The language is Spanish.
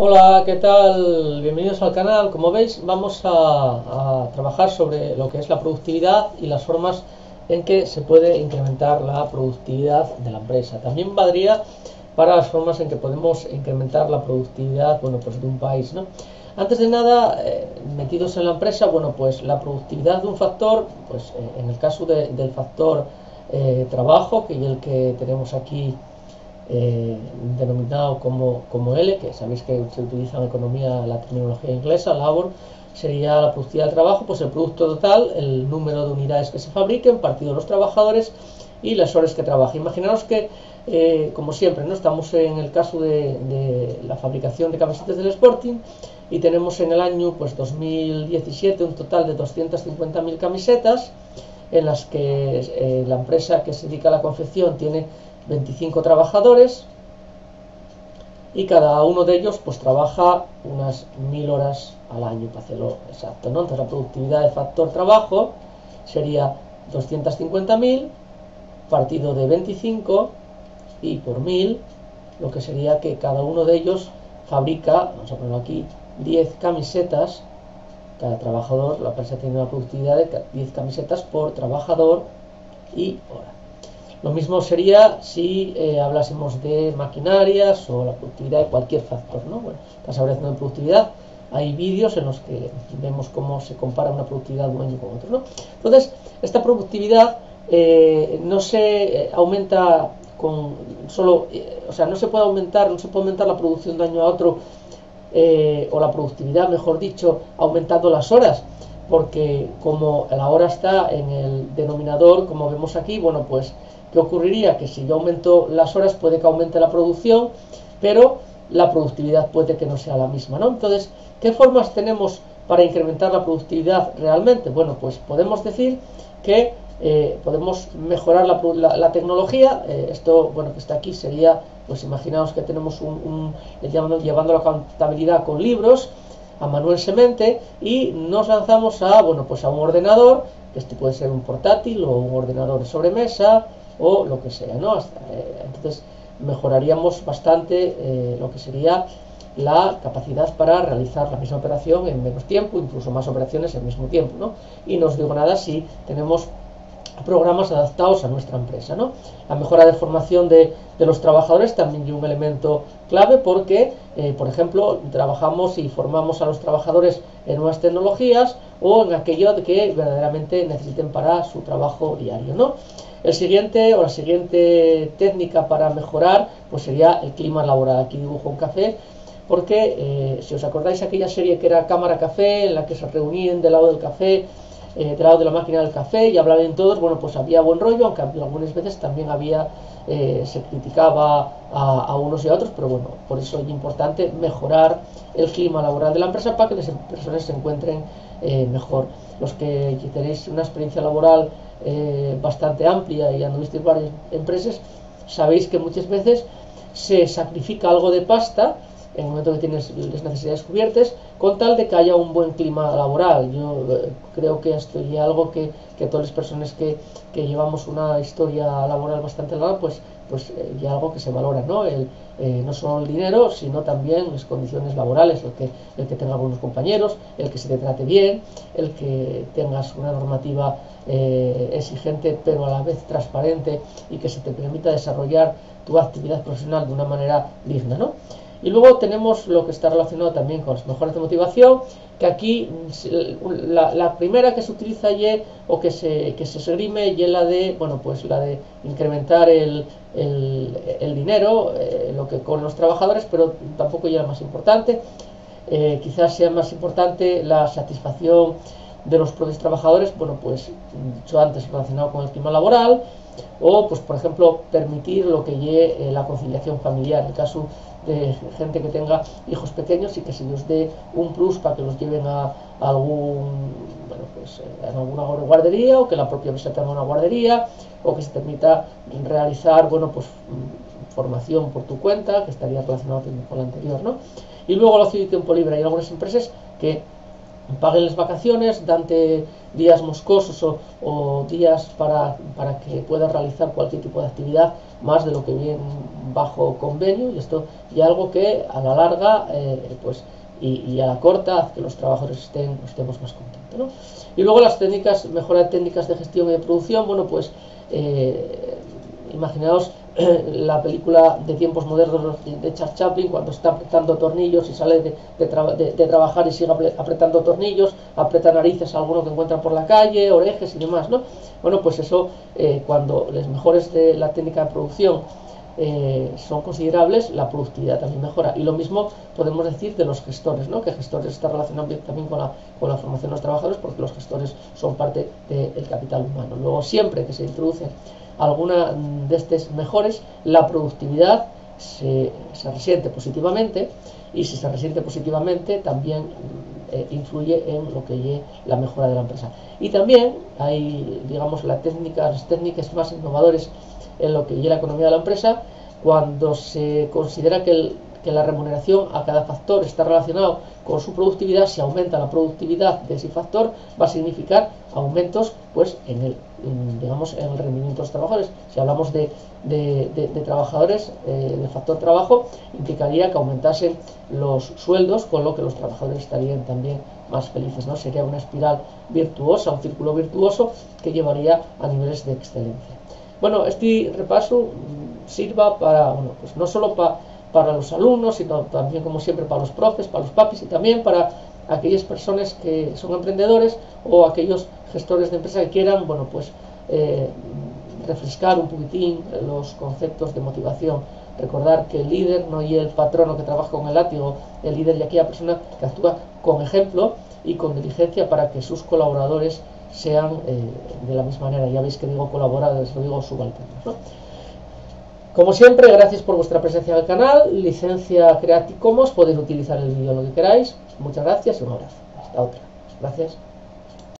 Hola, ¿qué tal? Bienvenidos al canal. Como veis, vamos a, trabajar sobre lo que es la productividad y las formas en que se puede incrementar la productividad de la empresa. También valdría para las formas en que podemos incrementar la productividad bueno, pues de un país. ¿no? Antes de nada, eh, metidos en la empresa, bueno, pues la productividad de un factor, pues eh, en el caso del factor eh, trabajo, que es el que tenemos aquí denominado como, como L, que sabéis que se utiliza en economía la terminología inglesa, labor, sería la productividad del trabajo, pues el producto total, el número de unidades que se fabriquen, partido de los trabajadores y las horas que trabaja. Imaginaos que, como siempre, no estamos en el caso de, de la fabricación de camisetas del Sporting, y tenemos en el año pues 2017 un total de 250.000 camisetas en las que eh, la empresa que se dedica a la confección tiene 25 trabajadores y cada uno de ellos pues trabaja unas 1000 horas al año para hacerlo exacto entonces la productividad de factor trabajo sería 250.000 partido de 25 y por 1000 lo que sería que cada uno de ellos fabrica, vamos a ponerlo aquí, 10 camisetas, cada trabajador, la empresa tiene una productividad de 10 camisetas por trabajador y hora. Lo mismo sería si eh, hablásemos de maquinarias o la productividad de cualquier factor, ¿no? Bueno, estás hablando de productividad, hay vídeos en los que vemos cómo se compara una productividad de un año con otro, ¿no? Entonces, esta productividad eh, no se eh, aumenta con solo, o sea, no se puede aumentar, no se puede aumentar la producción de año a otro eh, o la productividad, mejor dicho, aumentando las horas, porque como la hora está en el denominador, como vemos aquí, bueno, pues, ¿qué ocurriría? Que si yo aumento las horas puede que aumente la producción, pero la productividad puede que no sea la misma, ¿no? Entonces, ¿qué formas tenemos para incrementar la productividad realmente? Bueno, pues podemos decir que eh, podemos mejorar la, tecnología. Eh, esto, bueno, que está aquí sería, pues imaginaos que tenemos un, llevando, la contabilidad con libros a Manuel Semente y nos lanzamos a, bueno, pues a un ordenador, que este puede ser un portátil o un ordenador de sobremesa o lo que sea, ¿no? Eh, entonces mejoraríamos bastante lo que sería la capacidad para realizar la misma operación en menos tiempo, incluso más operaciones en mismo tiempo, ¿no? Y no os digo nada si tenemos programas adaptados a nuestra empresa. ¿no? La mejora de formación de, los trabajadores también es un elemento clave porque, eh, por ejemplo, trabajamos y formamos a los trabajadores en nuevas tecnologías o en aquello que verdaderamente necesiten para su trabajo diario. ¿no? El siguiente o la siguiente técnica para mejorar pues sería el clima laboral. Aquí dibujo un café porque eh, si os acordáis aquella serie que era Cámara Café en la que se reunían del lado del café eh, lado de la máquina del café y hablaban todos, bueno, pues había buen rollo, aunque algunas veces también había, eh, se criticaba a, unos y a otros, pero bueno, por eso es importante mejorar el clima laboral de la empresa para que las personas se encuentren eh, mejor. Los que tenéis una experiencia laboral bastante amplia y anduviste varias empresas, sabéis que muchas veces se sacrifica algo de pasta en el momento que tienes las necesidades cubiertas, con tal de que haya un buen clima laboral. Yo eh, creo que esto es algo que, que todas las personas que, que, llevamos una historia laboral bastante larga, pues, pues eh, ya algo que se valora, ¿no? El, eh, no solo el dinero, sino también las condiciones laborales, el que, el que tenga buenos compañeros, el que se te trate bien, el que tengas una normativa exigente pero a la vez transparente y que se te permita desarrollar tu actividad profesional de una manera digna, ¿no? Y luego tenemos lo que está relacionado también con las mejoras de motivación, que aquí la, primera que se utiliza y, o que se, que se esgrime y es la de, bueno, pues la de incrementar el, el, dinero eh, lo que con los trabajadores, pero tampoco ya más importante. Eh, quizás sea más importante la satisfacción de los propios trabajadores, bueno, pues dicho antes relacionado con el clima laboral, o pues por ejemplo permitir lo que lleve eh, la conciliación familiar, en el caso de gente que tenga hijos pequeños y que se les dé un plus para que los lleven a, algún bueno pues eh, alguna guardería o que la propia empresa tenga una guardería o que se permita realizar bueno pues mm, formación por tu cuenta que estaría relacionado con lo anterior ¿no? y luego el ocio y tiempo libre hay algunas empresas que paguen las vacaciones, dante días moscosos o, días para, para, que puedan realizar cualquier tipo de actividad más de lo que viene bajo convenio y esto y algo que a la larga eh, pues y, a la corta hace que los trabajadores estén, estemos más contentos. Y luego las técnicas, mejora de técnicas de gestión y de producción, bueno pues eh, imaginaos la película de tiempos modernos de Charles Chaplin cuando está apretando tornillos y sale de, trabajar y sigue apretando tornillos, aprieta narices a alguno que encuentran por la calle, orejes y demás, ¿no? Bueno, pues eso, eh, cuando los mejores de la técnica de producción eh, son considerables, la productividad también mejora. Y lo mismo podemos decir de los gestores, ¿no? que gestores está relacionado también con la, con la formación de los trabajadores porque los gestores son parte del capital humano. Luego, siempre que se introduce alguna de estas mejores, la productividad se, resiente positivamente y si se resiente positivamente también eh, influye en lo que es la mejora de la empresa. Y también hay, digamos, las técnicas, las técnicas más innovadoras en lo que es la economía de la empresa cuando se considera que el, que la remuneración a cada factor está relacionado con su productividad, si aumenta la productividad de ese factor, va a significar aumentos pues, en, el, digamos, en el rendimiento de los trabajadores. Si hablamos de, trabajadores, eh, de factor trabajo, implicaría que aumentasen los sueldos, con lo que los trabajadores estarían también más felices. ¿no? Sería una espiral virtuosa, un círculo virtuoso que llevaría a niveles de excelencia. Bueno, este repaso mm, sirva para, bueno, pues no solo para para los alumnos, sino también como siempre para los profes, para los papis y también para aquellas personas que son emprendedores o aquellos gestores de empresa que quieran, bueno, pues eh, refrescar un poquitín los conceptos de motivación. Recordar que el líder no es el patrono que trabaja con el látigo, el líder y aquella persona que actúa con ejemplo y con diligencia para que sus colaboradores sean eh, de la misma manera. Ya veis que digo colaboradores, lo digo subalternos. ¿no? Como siempre, gracias por vuestra presencia en el canal. Licencia Creative Commons, podéis utilizar el vídeo lo que queráis. Muchas gracias y un abrazo. Hasta otra. Gracias.